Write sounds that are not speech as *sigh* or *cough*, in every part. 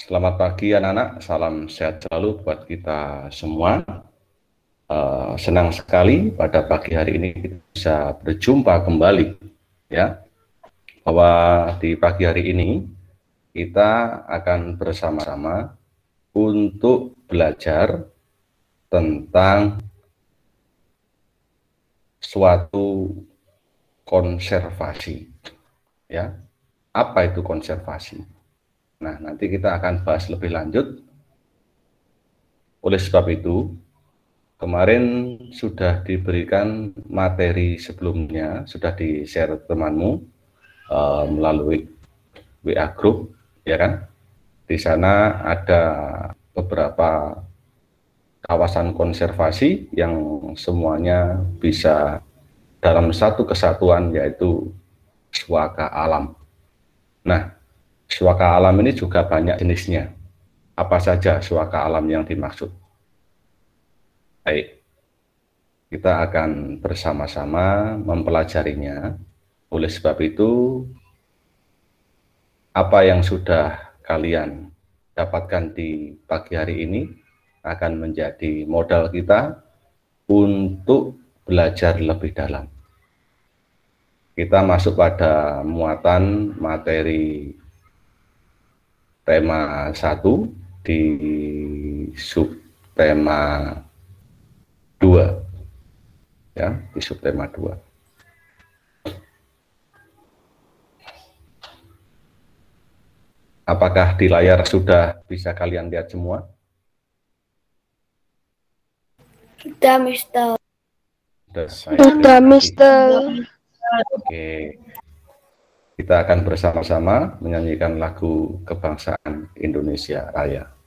Selamat pagi anak-anak, salam sehat selalu buat kita semua. Uh, senang sekali pada pagi hari ini kita bisa berjumpa kembali ya. Bahwa di pagi hari ini kita akan bersama-sama untuk belajar tentang suatu konservasi ya. Apa itu konservasi nah nanti kita akan bahas lebih lanjut oleh sebab itu kemarin sudah diberikan materi sebelumnya, sudah di-share temanmu uh, melalui WA group, ya kan? Di sana ada beberapa kawasan konservasi yang semuanya bisa dalam satu kesatuan yaitu suaka alam. Nah, suaka alam ini juga banyak jenisnya. Apa saja suaka alam yang dimaksud? Baik, kita akan bersama-sama mempelajarinya. Oleh sebab itu, apa yang sudah kalian dapatkan di pagi hari ini akan menjadi modal kita untuk belajar lebih dalam. Kita masuk pada muatan materi tema 1 di subtema dua ya di subtema dua Apakah di layar sudah bisa kalian lihat semua? Sudah, Mister. Sudah, Mister. Oke. Kita akan bersama-sama menyanyikan lagu kebangsaan Indonesia Raya.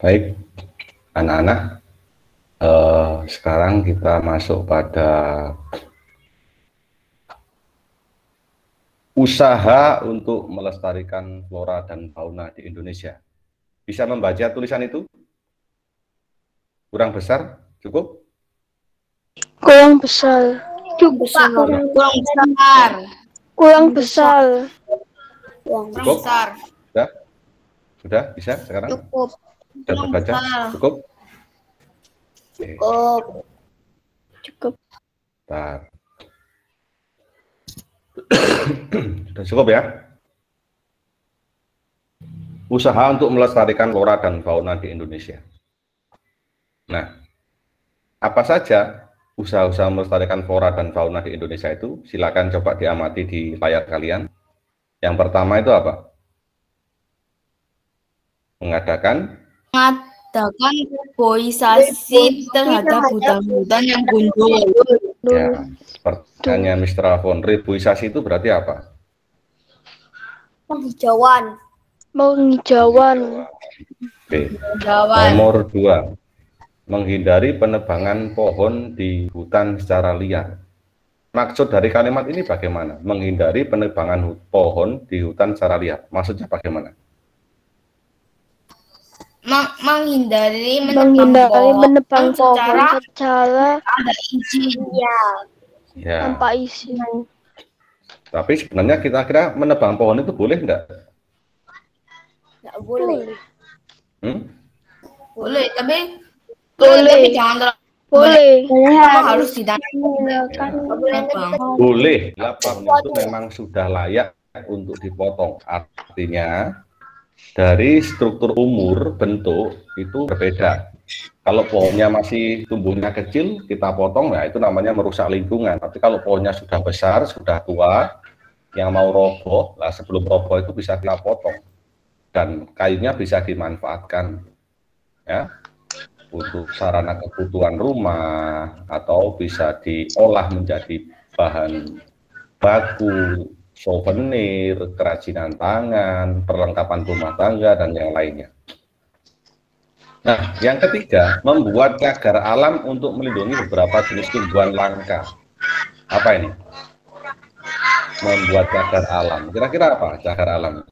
Baik, anak-anak, eh, sekarang kita masuk pada usaha untuk melestarikan flora dan fauna di Indonesia. Bisa membaca tulisan itu? Kurang besar? Cukup? Kurang besar. Cukup besar. Kurang besar. Kurang besar. Kurang besar. Sudah? Sudah? Bisa sekarang? Cukup. Sudah terbaca? Cukup? Cukup. Cukup. Bentar. *clears throat* Sudah cukup ya? Usaha untuk melestarikan flora dan fauna di Indonesia. Nah, apa saja usaha-usaha melestarikan flora dan fauna di Indonesia itu? Silakan coba diamati di layar kalian. Yang pertama itu apa? Mengadakan mengadakan reboisasi terhadap hutan-hutan yang gundul. Ya, pertanyaannya Mr. Alfon, reboisasi itu berarti apa? Penghijauan. Penghijauan. Oke. Jawan. Nomor dua, menghindari penebangan pohon di hutan secara liar. Maksud dari kalimat ini bagaimana? Menghindari penebangan pohon di hutan secara liar. Maksudnya bagaimana? Meng- menghindari menebang Menghindari pohon menebang pohon secara secara ada izin. Ya, tanpa izin. tapi sebenarnya kita kira menebang pohon itu boleh enggak? Tidak boleh. Hmm? Boleh, tapi Boleh. tapi jangan terlalu Boleh. Memang harus menggunakan Menebang. Boleh, lapangnya itu memang sudah layak untuk dipotong. Artinya dari struktur umur bentuk itu berbeda. Kalau pohonnya masih tumbuhnya kecil, kita potong, ya itu namanya merusak lingkungan. Tapi kalau pohonnya sudah besar, sudah tua, yang mau roboh, lah sebelum roboh itu bisa kita potong. Dan kayunya bisa dimanfaatkan. Ya, untuk sarana kebutuhan rumah atau bisa diolah menjadi bahan baku, souvenir, kerajinan tangan, perlengkapan rumah tangga dan yang lainnya. Nah, yang ketiga, membuat cagar alam untuk melindungi beberapa jenis tumbuhan langka. Apa ini? Membuat cagar alam. Kira-kira apa cagar alam?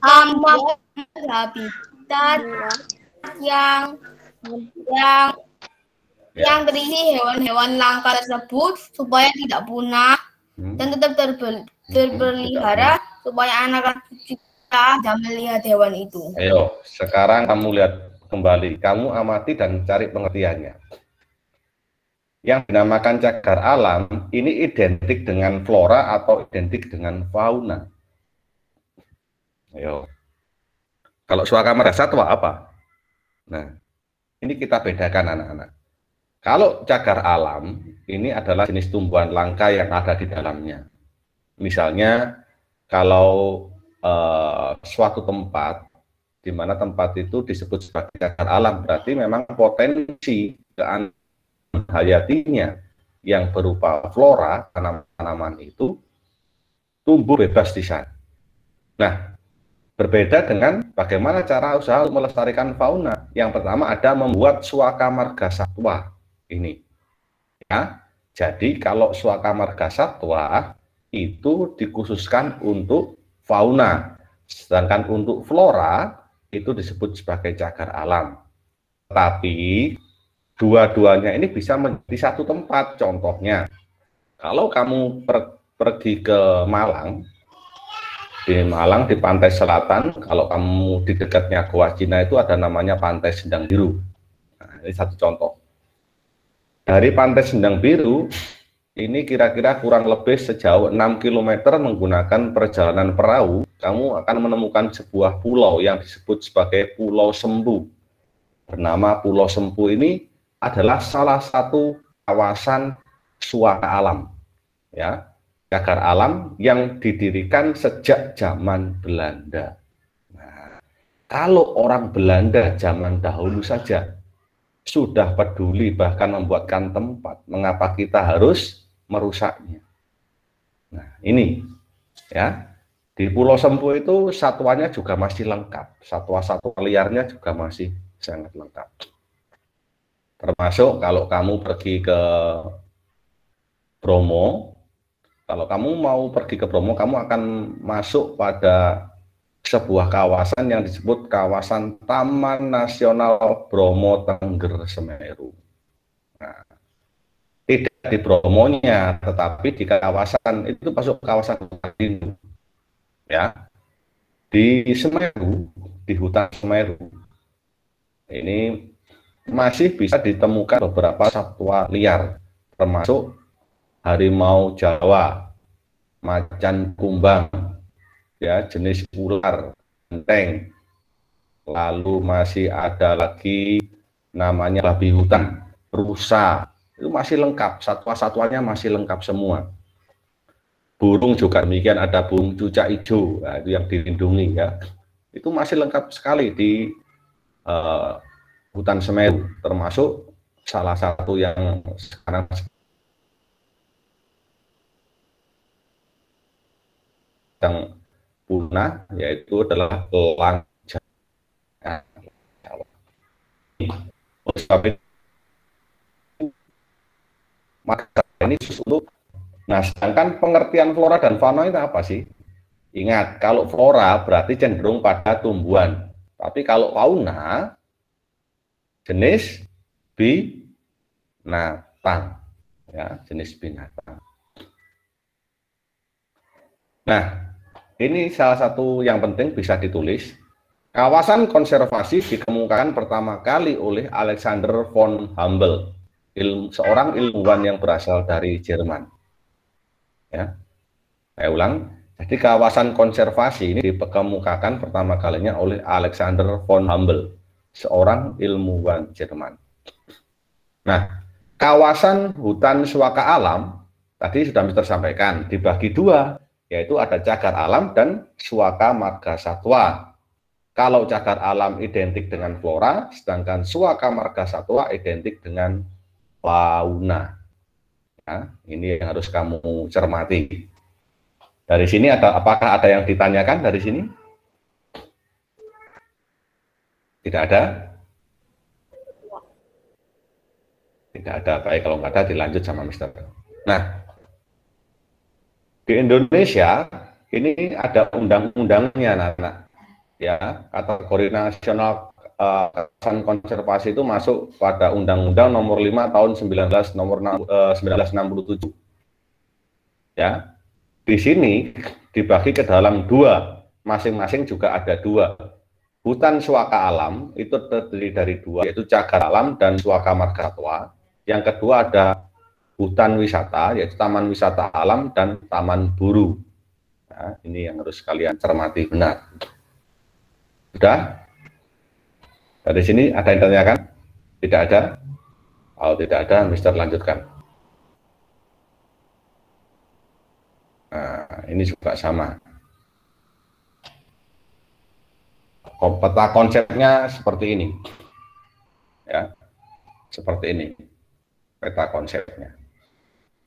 Tambah habitat yang yang Ya. Yang berisi hewan-hewan langka tersebut supaya tidak punah Hmm? dan tetap terber- terpelihara supaya anak-anak kita dan melihat hewan itu. Ayo, sekarang kamu lihat kembali, kamu amati dan cari pengertiannya. Yang dinamakan cagar alam ini identik dengan flora atau identik dengan fauna. Ayo. Kalau suaka satwa apa? Nah, ini kita bedakan anak-anak. Kalau cagar alam ini adalah jenis tumbuhan langka yang ada di dalamnya. Misalnya kalau eh, suatu tempat di mana tempat itu disebut sebagai cagar alam berarti memang potensi keanehan hayatinya yang berupa flora tanaman-tanaman itu tumbuh bebas di sana. Nah, berbeda dengan bagaimana cara usaha melestarikan fauna. Yang pertama ada membuat suaka marga satwa ini. Ya, jadi kalau suaka marga satwa itu dikhususkan untuk fauna, sedangkan untuk flora itu disebut sebagai cagar alam. Tapi dua-duanya ini bisa menjadi satu tempat. Contohnya, kalau kamu per- pergi ke Malang, di Malang di pantai selatan, kalau kamu di dekatnya Goa Cina itu ada namanya Pantai Sendang Biru. Nah, ini satu contoh. Dari Pantai Sendang Biru, ini kira-kira kurang lebih sejauh 6 km menggunakan perjalanan perahu, kamu akan menemukan sebuah pulau yang disebut sebagai Pulau Sempu. Bernama Pulau Sempu ini adalah salah satu kawasan suaka alam. Ya, cagar alam yang didirikan sejak zaman Belanda. Nah, kalau orang Belanda zaman dahulu saja sudah peduli bahkan membuatkan tempat, mengapa kita harus merusaknya? Nah, ini ya. Di Pulau Sempu itu satuannya juga masih lengkap. Satwa-satwa liarnya juga masih sangat lengkap. Termasuk kalau kamu pergi ke Bromo, kalau kamu mau pergi ke Bromo, kamu akan masuk pada sebuah kawasan yang disebut kawasan Taman Nasional Bromo Tengger Semeru. Nah, tidak di Bromonya, tetapi di kawasan itu masuk kawasan lindung. Ya, di Semeru, di hutan Semeru, ini masih bisa ditemukan beberapa satwa liar, termasuk harimau Jawa, macan kumbang, ya jenis ular, benteng. Lalu masih ada lagi namanya babi hutan, rusa. Itu masih lengkap, satwa-satwanya masih lengkap semua. burung juga demikian ada burung cucak hijau nah, itu yang dilindungi ya itu masih lengkap sekali di uh, hutan Semeru termasuk salah satu yang sekarang sedang punah yaitu adalah elang. Maka ini untuk Nah, sedangkan pengertian flora dan fauna itu apa sih? Ingat, kalau flora berarti cenderung pada tumbuhan. Tapi kalau fauna, jenis binatang. Ya, jenis binatang. Nah, ini salah satu yang penting bisa ditulis. Kawasan konservasi dikemukakan pertama kali oleh Alexander von Humboldt, ilmu, seorang ilmuwan yang berasal dari Jerman. Ya. Saya ulang, jadi kawasan konservasi ini dikemukakan pertama kalinya oleh Alexander von Humboldt, seorang ilmuwan Jerman. Nah, kawasan hutan suaka alam tadi sudah Mister sampaikan dibagi dua, yaitu ada cagar alam dan suaka marga satwa. Kalau cagar alam identik dengan flora, sedangkan suaka marga satwa identik dengan fauna. Ya, ini yang harus kamu cermati. Dari sini ada apakah ada yang ditanyakan dari sini? Tidak ada? Tidak ada. Baik kalau nggak ada dilanjut sama Mister. Nah, di Indonesia ini ada undang-undangnya, anak-anak. Ya, kategori nasional kawasan konservasi itu masuk pada Undang-Undang Nomor 5 Tahun 19 Nomor uh, 1967. Ya, di sini dibagi ke dalam dua, masing-masing juga ada dua. Hutan suaka alam itu terdiri dari dua, yaitu cagar alam dan suaka margatwa. Yang kedua ada hutan wisata, yaitu taman wisata alam dan taman buru. Nah, ini yang harus kalian cermati benar. Sudah? Dari sini ada yang tanyakan? Tidak ada? Kalau tidak ada, Mister lanjutkan. Nah, ini juga sama. Peta konsepnya seperti ini. Ya. Seperti ini. Peta konsepnya.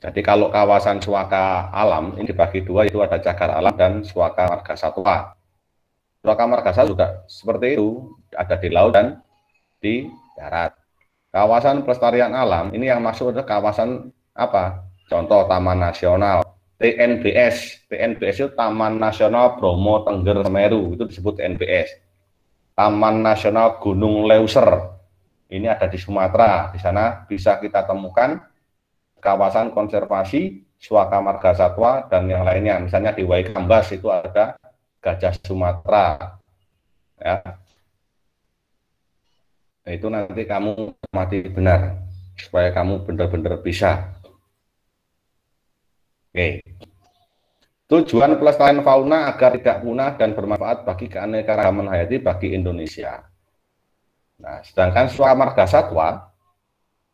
Jadi kalau kawasan suaka alam ini dibagi dua, itu ada cagar alam dan suaka marga satwa. Suaka marga satwa juga seperti itu, ada di laut dan di darat. Kawasan pelestarian alam ini yang masuk adalah kawasan apa? Contoh Taman Nasional TNBS. TNBS itu Taman Nasional Bromo Tengger Semeru itu disebut TNBS. Taman Nasional Gunung Leuser. Ini ada di Sumatera. Di sana bisa kita temukan kawasan konservasi Suaka Marga Satwa dan yang lainnya. Misalnya di Waikambas itu ada gajah Sumatera. Ya, Nah, itu nanti kamu mati benar supaya kamu benar-benar bisa. Oke. Tujuan pelestarian fauna agar tidak punah dan bermanfaat bagi keanekaragaman hayati bagi Indonesia. Nah, sedangkan suaka marga satwa,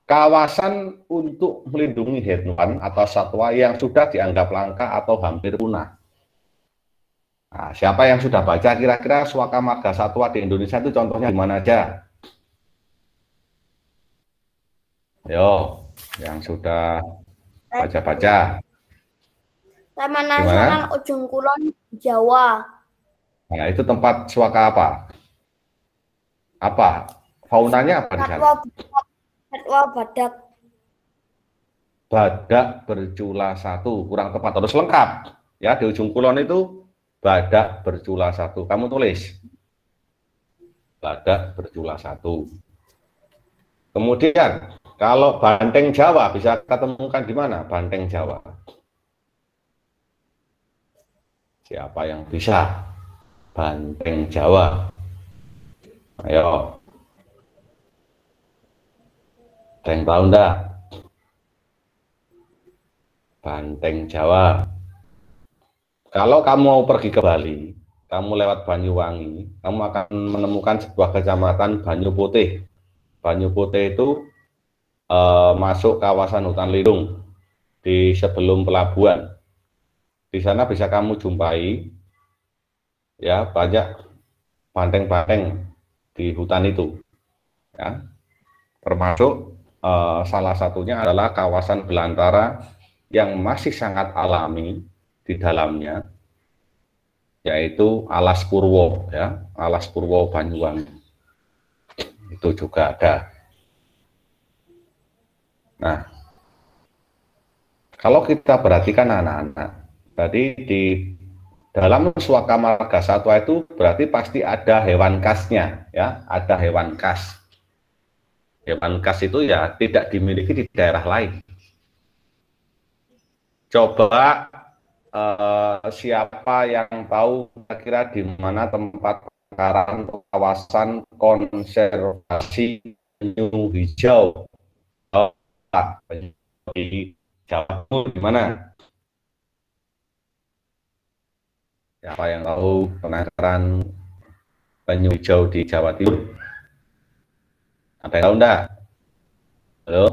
kawasan untuk melindungi hewan atau satwa yang sudah dianggap langka atau hampir punah. Nah, siapa yang sudah baca kira-kira suaka marga satwa di Indonesia itu contohnya di mana aja? Yo, yang sudah baca-baca. Taman Nasional Ujung Kulon, Jawa. Nah, itu tempat suaka apa? Apa? Faunanya apa di sana? Satwa badak. Badak bercula satu, kurang tepat, harus lengkap. Ya, di ujung kulon itu badak bercula satu. Kamu tulis. Badak bercula satu. Kemudian kalau banteng Jawa bisa ketemukan di mana? Banteng Jawa. Siapa yang bisa? Banteng Jawa. Ayo. Ada enggak? Banteng Jawa. Kalau kamu mau pergi ke Bali, kamu lewat Banyuwangi, kamu akan menemukan sebuah kecamatan Banyu Putih. Banyu Putih itu uh, masuk kawasan hutan lindung di sebelum pelabuhan. Di sana bisa kamu jumpai ya banyak banteng-banteng di hutan itu. Ya. Termasuk eh, salah satunya adalah kawasan belantara yang masih sangat alami di dalamnya yaitu Alas Purwo ya, Alas Purwo Banyuwangi. Itu juga ada. Nah, kalau kita perhatikan anak-anak, tadi di dalam suaka marga satwa itu berarti pasti ada hewan khasnya, ya, ada hewan khas. Hewan khas itu ya tidak dimiliki di daerah lain. Coba eh, siapa yang tahu kira-kira di mana tempat sekarang kawasan konservasi penyu hijau oh, di Jawa Timur di mana? Siapa yang tahu penangkaran penyu hijau di Jawa Timur? Ada yang tahu enggak? Halo?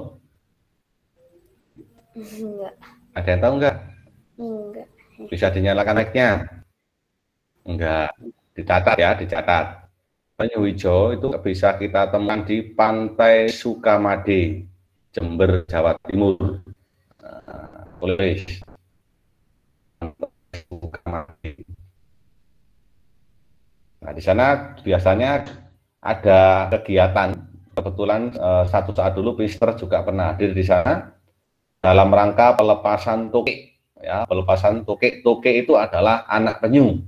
Enggak. Ada yang tahu enggak? Enggak. Bisa dinyalakan mic-nya? Enggak. Dicatat ya, dicatat. Penyu hijau itu bisa kita temukan di Pantai Sukamade, Jember, Jawa Timur. Nah, tulis. Pantai Sukamade. Nah, di sana biasanya ada kegiatan. Kebetulan eh, satu saat dulu Mister juga pernah hadir di sana dalam rangka pelepasan tukik. Ya, pelepasan tukik. Tukik itu adalah anak penyu,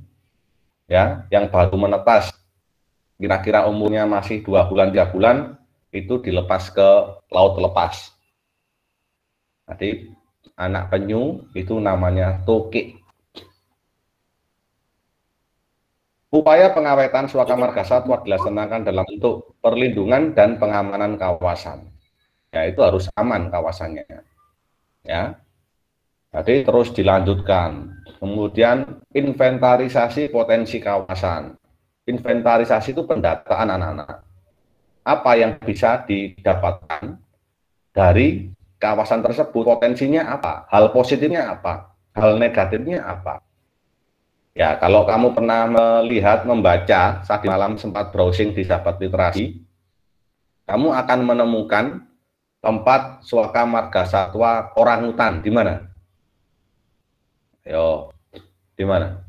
ya, yang baru menetas. Kira-kira umurnya masih dua bulan tiga bulan itu dilepas ke laut lepas. Jadi anak penyu itu namanya tukik. Upaya pengawetan suaka marga dilaksanakan dalam bentuk perlindungan dan pengamanan kawasan. Ya, itu harus aman kawasannya. Ya. Jadi terus dilanjutkan. Kemudian inventarisasi potensi kawasan. Inventarisasi itu pendataan anak-anak. Apa yang bisa didapatkan dari kawasan tersebut, potensinya apa? Hal positifnya apa? Hal negatifnya apa? Ya, kalau kamu pernah melihat, membaca, saat di malam sempat browsing di sahabat literasi, kamu akan menemukan tempat suaka marga satwa orang hutan. Di mana? Yo, di mana?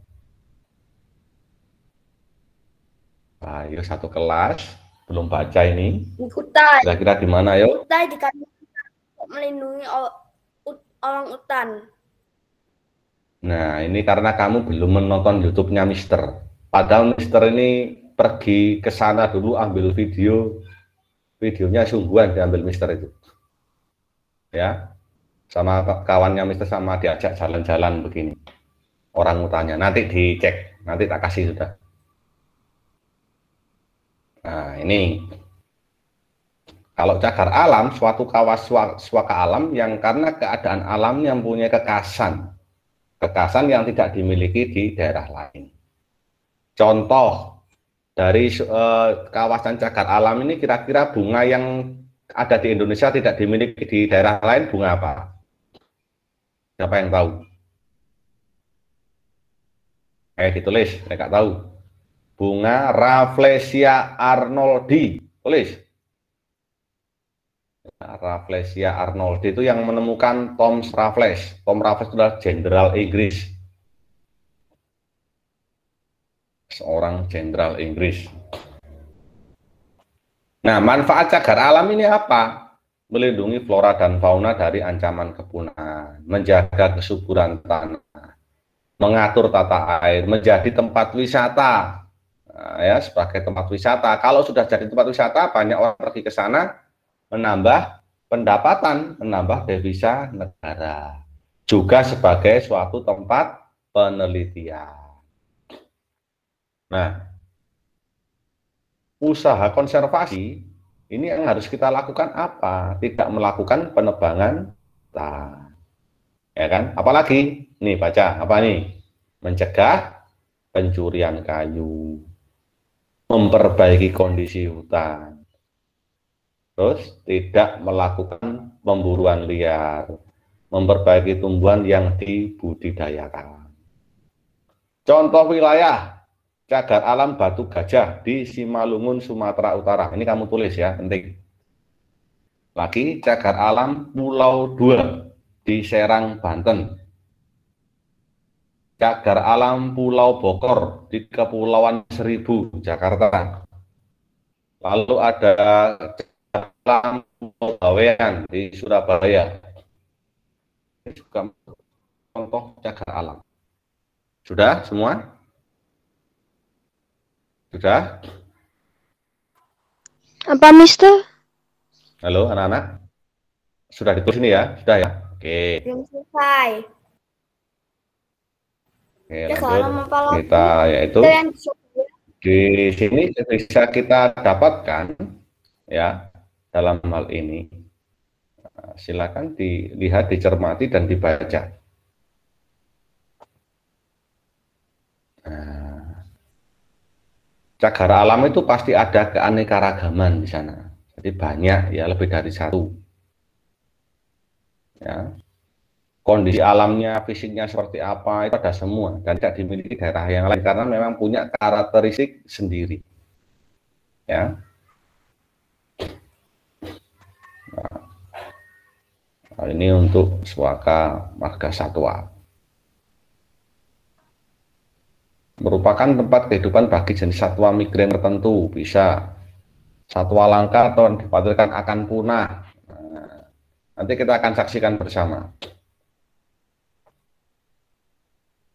Ayo satu kelas, belum baca ini. Di hutan. Kira-kira di mana, yo? Hutan di melindungi orang hutan. Nah, ini karena kamu belum menonton YouTube-nya Mister. Padahal Mister ini pergi ke sana dulu ambil video. Videonya sungguhan diambil Mister itu. Ya. Sama kawannya Mister sama diajak jalan-jalan begini. Orang utanya. Nanti dicek, nanti tak kasih sudah. Nah, ini kalau cagar alam, suatu kawas suaka alam yang karena keadaan alam yang punya kekasan, kekasan yang tidak dimiliki di daerah lain. Contoh dari uh, kawasan cagar alam ini kira-kira bunga yang ada di Indonesia tidak dimiliki di daerah lain bunga apa? Siapa yang tahu? Eh ditulis, mereka tahu. Bunga Rafflesia arnoldi. Tulis. Rafflesia Arnoldi itu yang menemukan Tom Raffles. Tom Raffles adalah jenderal Inggris. Seorang jenderal Inggris. Nah, manfaat cagar alam ini apa? Melindungi flora dan fauna dari ancaman kepunahan, menjaga kesuburan tanah, mengatur tata air, menjadi tempat wisata. Nah, ya, sebagai tempat wisata. Kalau sudah jadi tempat wisata, banyak orang pergi ke sana, menambah pendapatan, menambah devisa negara. Juga sebagai suatu tempat penelitian. Nah, usaha konservasi ini yang harus kita lakukan apa? Tidak melakukan penebangan hutan. Ya kan? Apalagi nih baca apa nih? Mencegah pencurian kayu, memperbaiki kondisi hutan, terus tidak melakukan pemburuan liar, memperbaiki tumbuhan yang dibudidayakan. Contoh wilayah cagar alam Batu Gajah di Simalungun, Sumatera Utara. Ini kamu tulis ya, penting. Lagi cagar alam Pulau Dua di Serang, Banten. Cagar alam Pulau Bokor di Kepulauan Seribu, Jakarta. Lalu ada cagar alam Pulau Bawean di Surabaya. Juga contoh cagar alam. Sudah semua? Sudah? Apa, Mister? Halo anak-anak? Sudah ditulis ini ya? Sudah ya? Oke. Belum selesai. Oke, Ya, lanjut. Kita yaitu di sini bisa kita dapatkan ya dalam hal ini. Nah, Silakan dilihat, dicermati dan dibaca. Nah, cagar alam itu pasti ada keanekaragaman di sana. Jadi banyak ya, lebih dari satu. Ya. Kondisi alamnya, fisiknya seperti apa, itu ada semua. Dan tidak dimiliki daerah yang lain karena memang punya karakteristik sendiri. Ya. Nah, ini untuk suaka marga satwa. Merupakan tempat kehidupan bagi jenis satwa migran tertentu, bisa satwa langka atau yang akan punah. Nah, nanti kita akan saksikan bersama.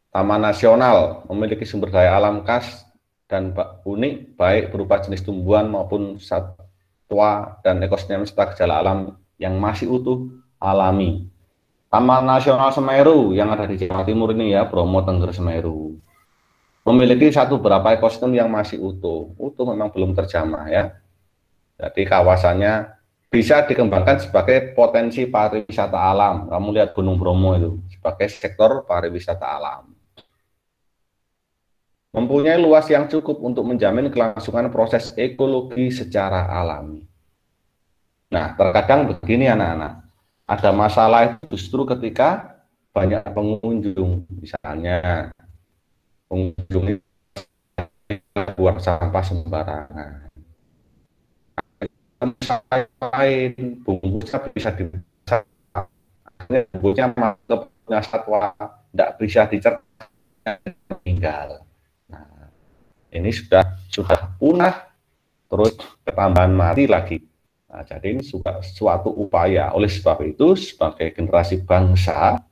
Taman Nasional memiliki sumber daya alam khas dan unik, baik berupa jenis tumbuhan maupun satwa dan ekosistem serta gejala alam yang masih utuh alami. Taman Nasional Semeru yang ada di Jawa Timur ini ya, Bromo Tengger Semeru. Memiliki satu berapa ekosistem yang masih utuh. Utuh memang belum terjamah ya. Jadi kawasannya bisa dikembangkan sebagai potensi pariwisata alam. Kamu lihat Gunung Bromo itu sebagai sektor pariwisata alam. Mempunyai luas yang cukup untuk menjamin kelangsungan proses ekologi secara alami. Nah, terkadang begini anak-anak ada masalah itu justru ketika banyak pengunjung, misalnya pengunjung itu buang sampah sembarangan. Sampah lain, bungkusnya bisa dimasak, bungkusnya ke satwa, tidak bisa dicerna, meninggal. Nah, ini sudah sudah punah, terus ketambahan mati lagi. Nah, jadi ini juga suatu upaya. Oleh sebab itu, sebagai generasi bangsa,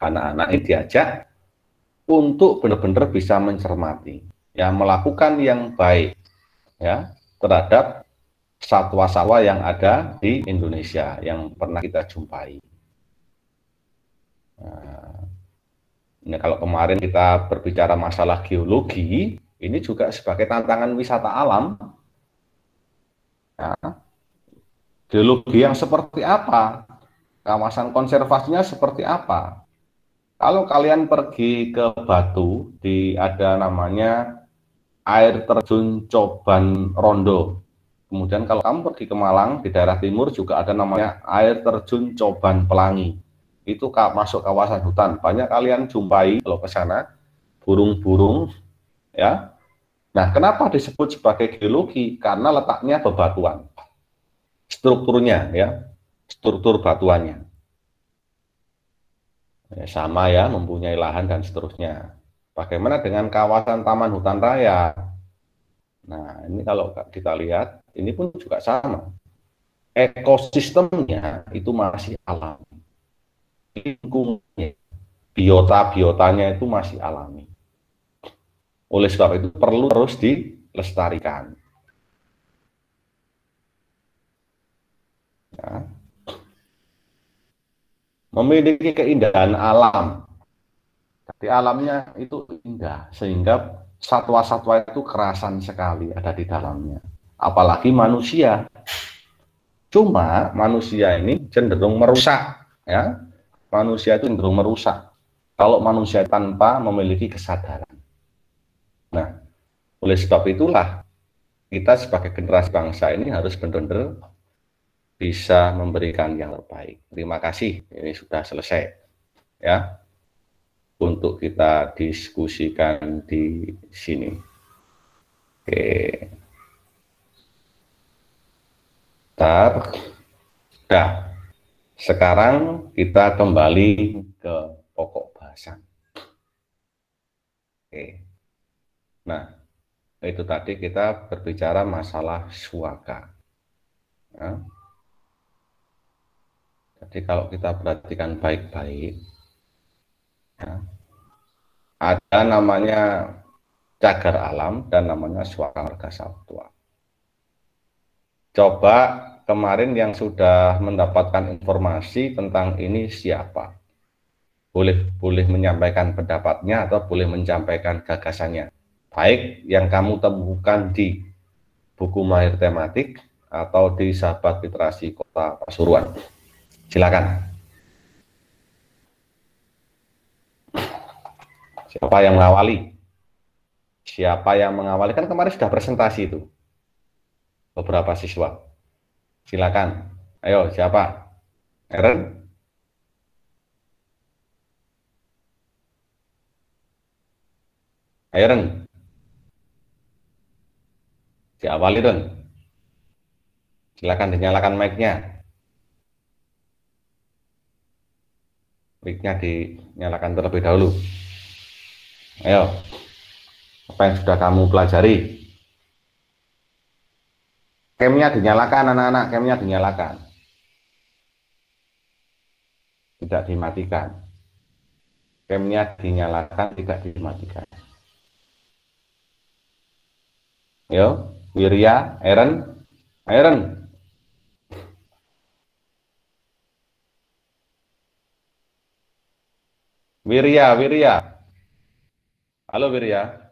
anak-anak ini diajak untuk benar-benar bisa mencermati, ya melakukan yang baik, ya terhadap satwa-satwa yang ada di Indonesia yang pernah kita jumpai. Nah, ini kalau kemarin kita berbicara masalah geologi, ini juga sebagai tantangan wisata alam. Ya, geologi yang seperti apa, kawasan konservasinya seperti apa. Kalau kalian pergi ke Batu, di ada namanya air terjun Coban Rondo. Kemudian kalau kamu pergi ke Malang, di daerah timur juga ada namanya air terjun Coban Pelangi. Itu masuk kawasan hutan. Banyak kalian jumpai kalau ke sana burung-burung ya. Nah, kenapa disebut sebagai geologi? Karena letaknya bebatuan strukturnya ya. Struktur batuannya. Ya, sama ya mempunyai lahan dan seterusnya. Bagaimana dengan kawasan taman hutan raya? Nah ini kalau kita lihat ini pun juga sama. Ekosistemnya itu masih alami. Lingkungannya biota-biotanya itu masih alami. Oleh sebab itu perlu terus dilestarikan ya. memiliki keindahan alam. Tapi alamnya itu indah, sehingga satwa-satwa itu kerasan sekali ada di dalamnya. Apalagi manusia. Cuma manusia ini cenderung merusak, ya. Manusia itu cenderung merusak. Kalau manusia tanpa memiliki kesadaran. Nah, oleh sebab itulah kita sebagai generasi bangsa ini harus benar-benar bisa memberikan yang terbaik. Terima kasih. Ini sudah selesai. Ya. untuk kita diskusikan di sini. Oke. Bentar. Dah. Sekarang kita kembali ke pokok bahasan. Oke. Nah, itu tadi kita berbicara masalah suaka. Ya. Jadi kalau kita perhatikan baik-baik, ya, ada namanya cagar alam dan namanya suaka marga satwa. Coba kemarin yang sudah mendapatkan informasi tentang ini siapa? Boleh boleh menyampaikan pendapatnya atau boleh menyampaikan gagasannya. Baik yang kamu temukan di buku mahir tematik atau di sahabat literasi kota Pasuruan. Silakan. Siapa yang mengawali? Siapa yang mengawali? Kan kemarin sudah presentasi itu. Beberapa siswa. Silakan. Ayo, siapa? Eren? Eren. Diawali, Don. Silakan dinyalakan mic-nya. Mic-nya dinyalakan terlebih dahulu. Ayo, apa yang sudah kamu pelajari? Camnya dinyalakan anak-anak, camnya dinyalakan. Tidak dimatikan. Camnya dinyalakan, tidak dimatikan. Yo, Wirya, Aaron, Aaron, Wirya, Wirya. Halo Wirya.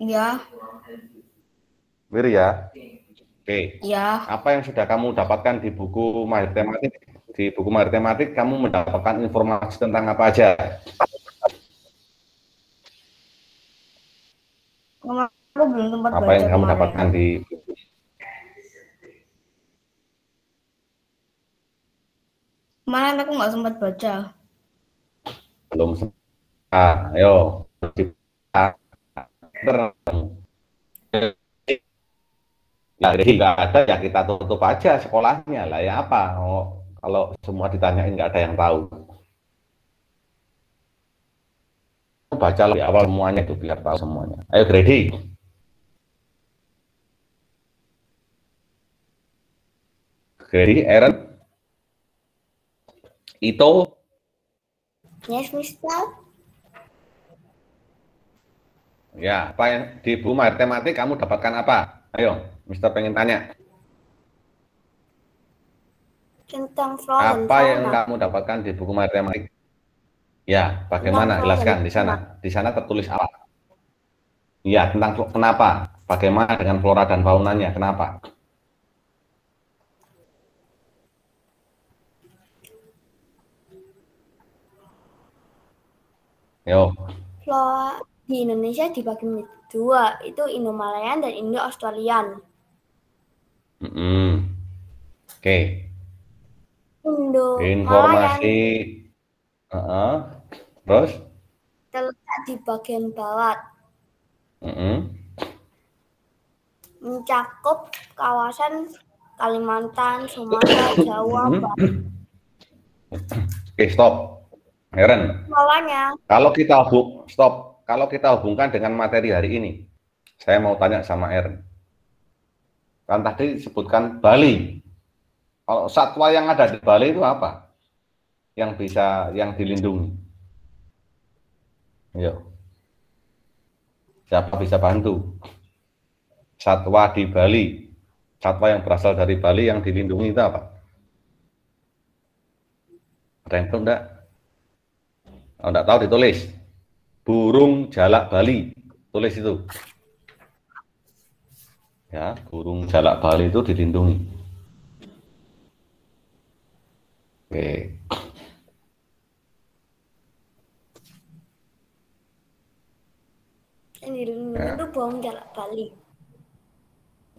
Iya. Wirya. Oke. Iya. Apa yang sudah kamu dapatkan di buku mahir tematik? Di buku mahir tematik kamu mendapatkan informasi tentang apa aja? Aku belum sempat apa yang kamu kemarin. dapatkan di Kemarin aku nggak sempat baca. Belum ayo ya jadi nggak ada ya kita tutup aja sekolahnya. Lah ya apa? Oh, kalau semua ditanyain nggak ada yang tahu. Baca lebih awal semuanya itu biar tahu semuanya. Ayo Grady. Grady Aaron. Ito Mister. Ya, apa yang di buku matematik kamu dapatkan apa? Ayo, Mister pengen tanya. Tentang flora dan Apa yang kamu dapatkan di buku matematik? Ya, bagaimana? Tentang Jelaskan di sana. Di sana tertulis apa? Iya, tentang kenapa? Bagaimana dengan flora dan faunanya? Kenapa? Yo, Flora di Indonesia dibagi menjadi dua, itu Indo-Malayan dan Indo-Australian. mm-mm. Oke, Indo-Malayan informasi. Heeh. Terus? terletak di bagian barat, Mm-mm. mencakup kawasan Kalimantan, Sumatera, Jawa. Bali. Oke, stop. Heren, Floranya kalau kita hubung, stop. Kalau kita hubungkan dengan materi hari ini, saya mau tanya sama Eren. Kan tadi disebutkan Bali. Kalau satwa yang ada di Bali itu apa? Yang bisa, yang dilindungi? Ayo. Siapa bisa bantu? Satwa di Bali. Satwa yang berasal dari Bali yang dilindungi itu apa? Ada yang tahu enggak? Kalau enggak tahu ditulis. Burung jalak Bali. Tulis itu. Ya, burung jalak Bali itu dilindungi. Oke. yang dilindungi Ya. itu burung jalak Bali.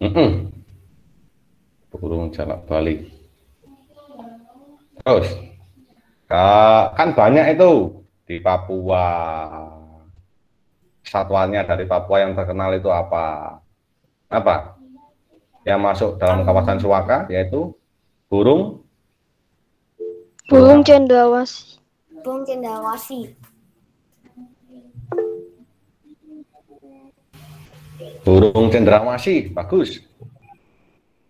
Mm-mm. Burung jalak Bali. Terus, kan banyak itu di Papua. Satuannya dari Papua yang terkenal itu apa? Apa? Yang masuk dalam kawasan Suaka yaitu burung burung cendrawasih. Burung cendrawasih. Burung cendrawasih, bagus.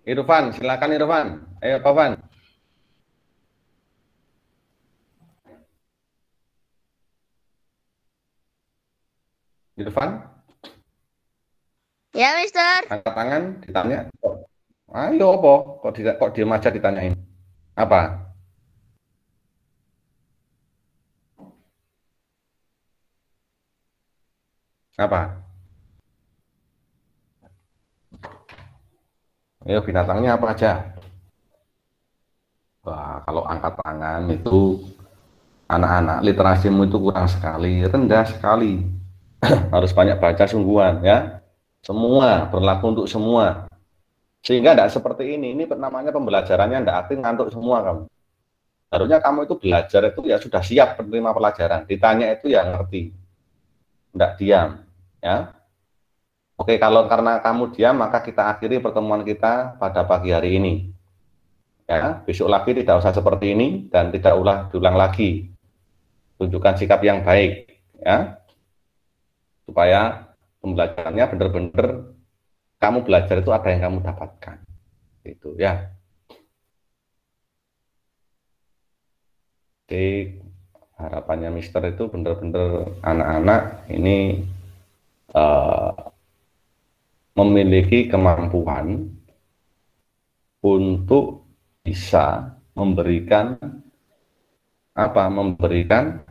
Irfan, silakan Irfan. Ayo Pak Irfan? Ya, Mister. Angkat tangan, ditanya. Ayo, apa? Kok, di, kok diem aja ditanyain? Apa? Apa? Ayo, binatangnya apa aja? Wah, kalau angkat tangan itu anak-anak literasimu itu kurang sekali, rendah sekali. *coughs* harus banyak baca sungguhan ya. Semua berlaku untuk semua. Sehingga tidak seperti ini. Ini namanya pembelajarannya tidak aktif ngantuk semua kamu. Harusnya kamu itu belajar itu ya sudah siap menerima pelajaran. Ditanya itu ya ngerti. Tidak diam. Ya. Oke, kalau karena kamu diam, maka kita akhiri pertemuan kita pada pagi hari ini. Ya, besok lagi tidak usah seperti ini dan tidak ulah diulang lagi. Tunjukkan sikap yang baik. Ya, supaya pembelajarannya benar-benar kamu belajar itu ada yang kamu dapatkan. Itu ya. Jadi harapannya Mister itu benar-benar anak-anak ini uh, memiliki kemampuan untuk bisa memberikan apa memberikan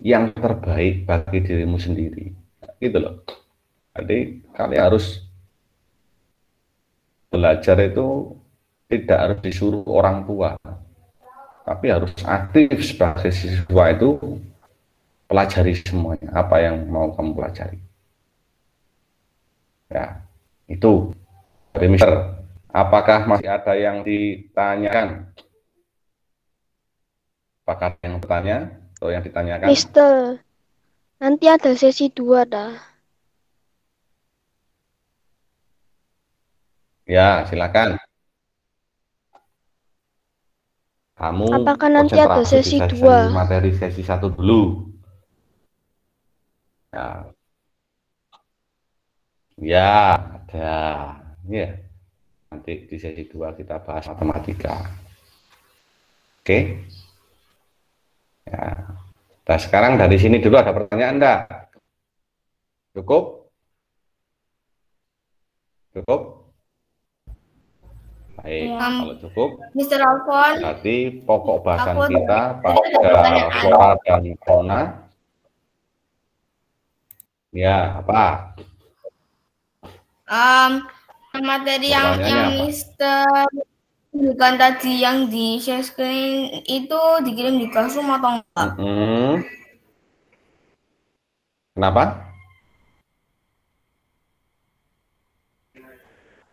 yang terbaik bagi dirimu sendiri gitu loh. Jadi kalian harus belajar itu tidak harus disuruh orang tua tapi harus aktif sebagai siswa itu pelajari semuanya apa yang mau kamu pelajari. Ya itu. Dari Mister apakah masih ada yang ditanyakan? Apakah yang bertanya atau yang ditanyakan? Mister Nanti ada sesi dua dah. Ya, silakan. Kamu Apakah nanti ada sesi dua? Materi sesi satu dulu. Ya. Ya, ada. Ya. Nanti di sesi dua kita bahas matematika. Oke. Ya. Nah, sekarang dari sini dulu ada pertanyaan Anda. Cukup? Cukup? Baik, ya. kalau cukup. Mr. Alfon. Berarti pokok bahasan aku, kita pada flora dan fauna. Ya, apa? Um, materi yang yang Mister bukan tadi yang di share screen itu dikirim di classroom atau enggak? Mm -hmm. Kenapa?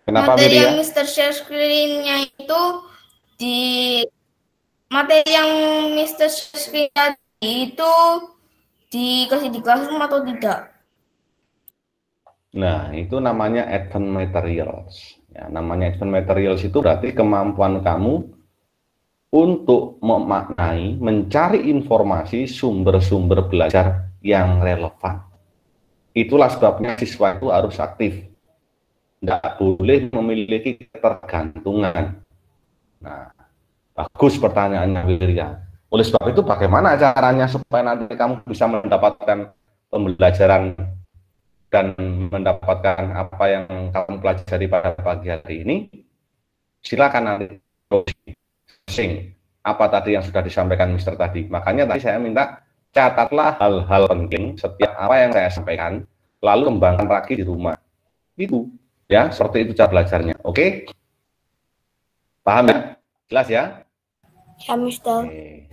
Kenapa materi Miria? yang Mister share screen-nya itu di materi yang Mister share screen tadi itu dikasih di classroom atau tidak? Nah, itu namanya advanced materials. Ya, namanya advanced materials itu berarti kemampuan kamu untuk memaknai, mencari informasi sumber-sumber belajar yang relevan. Itulah sebabnya siswa itu harus aktif. Tidak boleh memiliki ketergantungan. Nah, bagus pertanyaannya Wirya. Oleh sebab itu bagaimana caranya supaya nanti kamu bisa mendapatkan pembelajaran dan mendapatkan apa yang kamu pelajari pada pagi hari ini, silakan nanti sing apa tadi yang sudah disampaikan Mister tadi. Makanya tadi saya minta catatlah hal-hal penting setiap apa yang saya sampaikan, lalu kembangkan lagi di rumah. Itu ya, seperti itu cara belajarnya. Oke? Paham ya? Jelas ya? Ya, Mister. Oke.